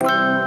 you